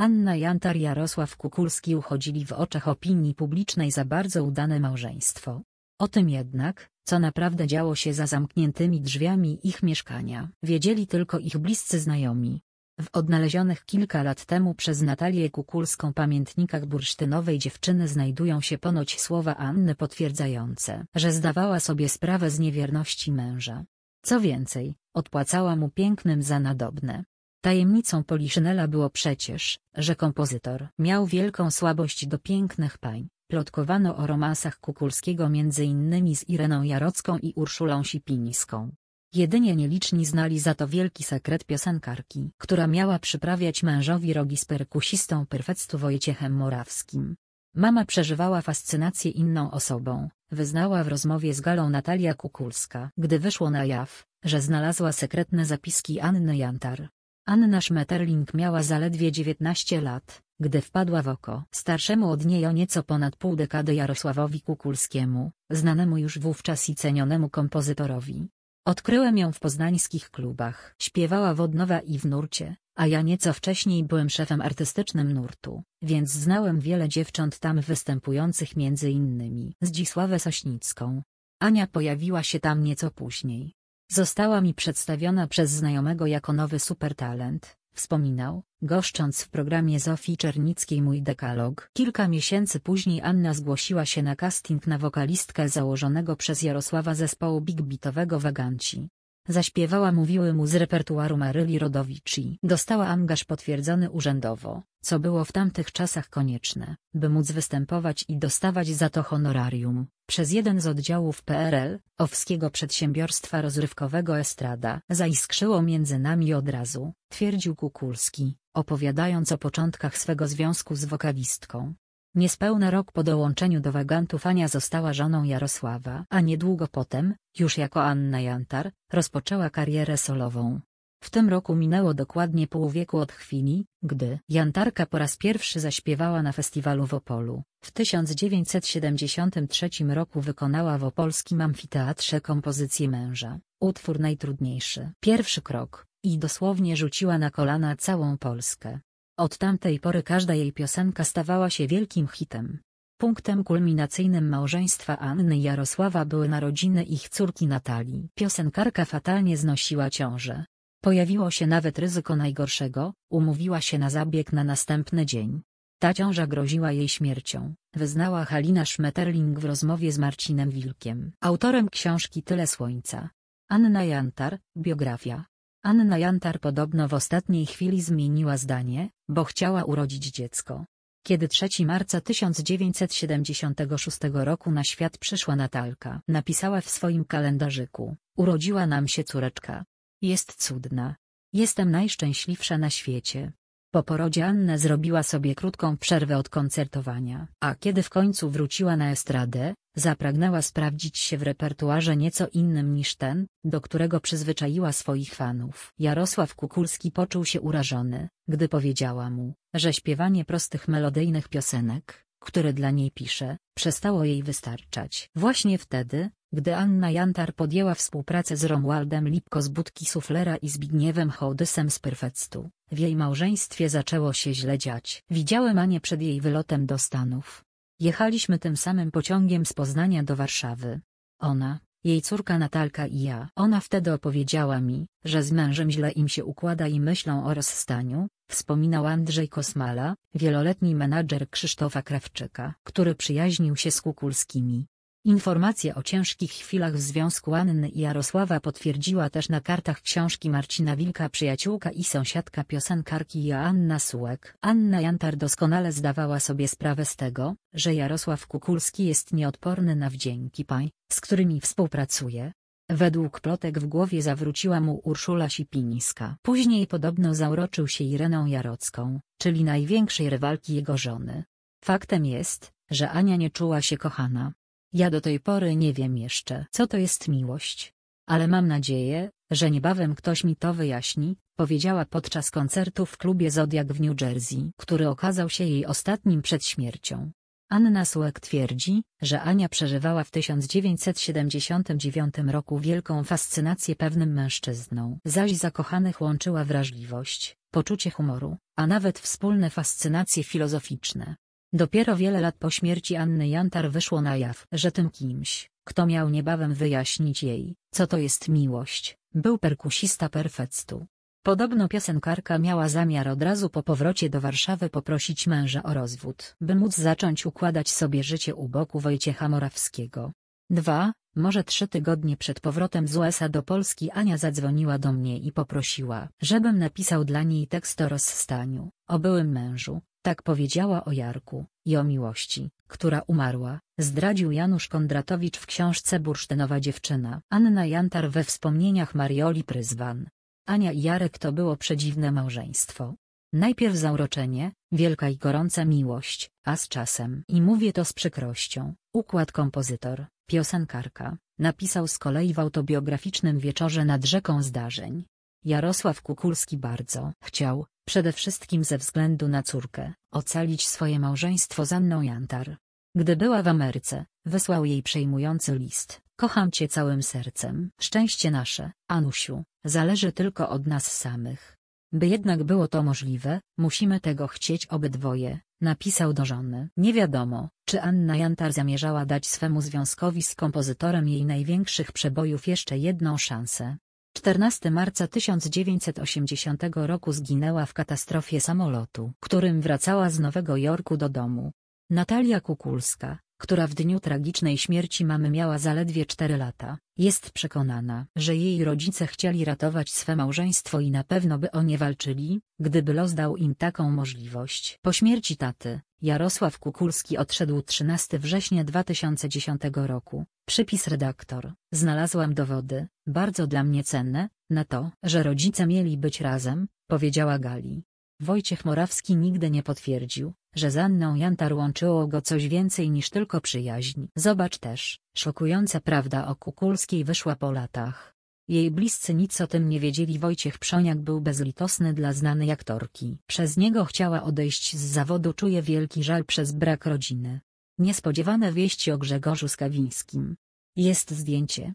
Anna Jantar Jarosław Kukulski uchodzili w oczach opinii publicznej za bardzo udane małżeństwo. O tym jednak, co naprawdę działo się za zamkniętymi drzwiami ich mieszkania, wiedzieli tylko ich bliscy znajomi. W odnalezionych kilka lat temu przez Natalię Kukulską pamiętnikach bursztynowej dziewczyny znajdują się ponoć słowa Anny potwierdzające, że zdawała sobie sprawę z niewierności męża. Co więcej, odpłacała mu pięknym za nadobne. Tajemnicą Poliszynela było przecież, że kompozytor miał wielką słabość do pięknych pań. Plotkowano o romansach Kukulskiego m.in. z Ireną Jarocką i Urszulą Sipińską. Jedynie nieliczni znali za to wielki sekret piosenkarki, która miała przyprawiać mężowi rogi z perkusistą perfektu Wojciechem Morawskim. Mama przeżywała fascynację inną osobą, wyznała w rozmowie z Galą Natalia Kukulska, gdy wyszło na jaw, że znalazła sekretne zapiski Anny Jantar. Anna Schmetterling miała zaledwie 19 lat, gdy wpadła w oko starszemu od niej o nieco ponad pół dekady Jarosławowi Kukulskiemu, znanemu już wówczas i cenionemu kompozytorowi. Odkryłem ją w poznańskich klubach. Śpiewała w Odnowa i w nurcie, a ja nieco wcześniej byłem szefem artystycznym nurtu, więc znałem wiele dziewcząt tam występujących między innymi Zdzisławę Sośnicką. Ania pojawiła się tam nieco później. Została mi przedstawiona przez znajomego jako nowy supertalent, wspominał, goszcząc w programie Zofii Czernickiej Mój Dekalog. Kilka miesięcy później Anna zgłosiła się na casting na wokalistkę założonego przez Jarosława zespołu big beatowego Waganci. Zaśpiewała mówiły mu z repertuaru Maryli Rodowicz i dostała angaż potwierdzony urzędowo, co było w tamtych czasach konieczne, by móc występować i dostawać za to honorarium. Przez jeden z oddziałów PRL, owskiego przedsiębiorstwa rozrywkowego Estrada, zaiskrzyło między nami od razu, twierdził Kukulski, opowiadając o początkach swego związku z wokalistką. Niespełna rok po dołączeniu do Wagantów Ania została żoną Jarosława, a niedługo potem, już jako Anna Jantar, rozpoczęła karierę solową. W tym roku minęło dokładnie pół wieku od chwili, gdy Jantarka po raz pierwszy zaśpiewała na festiwalu w Opolu. W 1973 roku wykonała w opolskim amfiteatrze kompozycję męża, utwór najtrudniejszy. Pierwszy krok, i dosłownie rzuciła na kolana całą Polskę. Od tamtej pory każda jej piosenka stawała się wielkim hitem. Punktem kulminacyjnym małżeństwa Anny i Jarosława były narodziny ich córki Natalii. Piosenkarka fatalnie znosiła ciążę. Pojawiło się nawet ryzyko najgorszego, umówiła się na zabieg na następny dzień. Ta ciąża groziła jej śmiercią, wyznała Halina Schmetterling w rozmowie z Marcinem Wilkiem, autorem książki Tyle Słońca. Anna Jantar, biografia. Anna Jantar podobno w ostatniej chwili zmieniła zdanie, bo chciała urodzić dziecko. Kiedy 3 marca 1976 roku na świat przyszła Natalka, napisała w swoim kalendarzyku, urodziła nam się córeczka. Jest cudna. Jestem najszczęśliwsza na świecie. Po porodzie Anna zrobiła sobie krótką przerwę od koncertowania, a kiedy w końcu wróciła na estradę, zapragnęła sprawdzić się w repertuarze nieco innym niż ten, do którego przyzwyczaiła swoich fanów. Jarosław Kukulski poczuł się urażony, gdy powiedziała mu, że śpiewanie prostych melodyjnych piosenek, które dla niej pisze, przestało jej wystarczać. Właśnie wtedy, gdy Anna Jantar podjęła współpracę z Romualdem Lipko z Budki Suflera i Zbigniewem Hołdysem z Perfectu, w jej małżeństwie zaczęło się źle dziać. Widziałem Anię przed jej wylotem do Stanów. Jechaliśmy tym samym pociągiem z Poznania do Warszawy. Ona, jej córka Natalka i ja. Ona wtedy opowiedziała mi, że z mężem źle im się układa i myślą o rozstaniu, wspominał Andrzej Kosmala, wieloletni menadżer Krzysztofa Krawczyka, który przyjaźnił się z Kukulskimi. Informacje o ciężkich chwilach w związku Anny i Jarosława potwierdziła też na kartach książki Marcina Wilka przyjaciółka i sąsiadka piosenkarki Joanna Sułek. Anna Jantar doskonale zdawała sobie sprawę z tego, że Jarosław Kukulski jest nieodporny na wdzięki pań, z którymi współpracuje. Według plotek w głowie zawróciła mu Urszula Sipińska. Później podobno zauroczył się Ireną Jarocką, czyli największej rywalki jego żony. Faktem jest, że Ania nie czuła się kochana. Ja do tej pory nie wiem jeszcze, co to jest miłość. Ale mam nadzieję, że niebawem ktoś mi to wyjaśni, powiedziała podczas koncertu w klubie Zodiak w New Jersey, który okazał się jej ostatnim przed śmiercią. Anna Sułek twierdzi, że Ania przeżywała w 1979 roku wielką fascynację pewnym mężczyzną, zaś zakochanych łączyła wrażliwość, poczucie humoru, a nawet wspólne fascynacje filozoficzne. Dopiero wiele lat po śmierci Anny Jantar wyszło na jaw, że tym kimś, kto miał niebawem wyjaśnić jej, co to jest miłość, był perkusista perfectu. Podobno piosenkarka miała zamiar od razu po powrocie do Warszawy poprosić męża o rozwód, by móc zacząć układać sobie życie u boku Wojciecha Morawskiego. Dwa, może trzy tygodnie przed powrotem z USA do Polski Ania zadzwoniła do mnie i poprosiła, żebym napisał dla niej tekst o rozstaniu, o byłym mężu, tak powiedziała o Jarku, i o miłości, która umarła, zdradził Janusz Kondratowicz w książce Bursztynowa dziewczyna. Anna Jantar we wspomnieniach Marioli Pryzwan. Ania i Jarek to było przedziwne małżeństwo. Najpierw zauroczenie, wielka i gorąca miłość, a z czasem, i mówię to z przykrością, układ kompozytor, piosenkarka, napisał z kolei w autobiograficznym wieczorze nad rzeką zdarzeń. Jarosław Kukulski bardzo chciał, przede wszystkim ze względu na córkę, ocalić swoje małżeństwo z Anną Jantar. Gdy była w Ameryce, wysłał jej przejmujący list. Kocham cię całym sercem. Szczęście nasze, Anusiu, zależy tylko od nas samych. By jednak było to możliwe, musimy tego chcieć obydwoje, napisał do żony. Nie wiadomo, czy Anna Jantar zamierzała dać swemu związkowi z kompozytorem jej największych przebojów jeszcze jedną szansę. 14 marca 1980 roku zginęła w katastrofie samolotu, którym wracała z Nowego Jorku do domu. Natalia Kukulska, która w dniu tragicznej śmierci mamy miała zaledwie 4 lata, jest przekonana, że jej rodzice chcieli ratować swe małżeństwo i na pewno by o nie walczyli, gdyby los dał im taką możliwość. Po śmierci taty, Jarosław Kukulski odszedł 13 września 2010 roku. Przypis redaktor. Znalazłam dowody, bardzo dla mnie cenne, na to, że rodzice mieli być razem, powiedziała Gali. Wojciech Morawski nigdy nie potwierdził, że z Anną Jantar łączyło go coś więcej niż tylko przyjaźń. Zobacz też, szokująca prawda o Kukulskiej wyszła po latach. Jej bliscy nic o tym nie wiedzieli Wojciech Przoniak był bezlitosny dla znanej aktorki. Przez niego chciała odejść z zawodu czuje wielki żal przez brak rodziny. Niespodziewane wieści o Grzegorzu Skawińskim. Jest zdjęcie,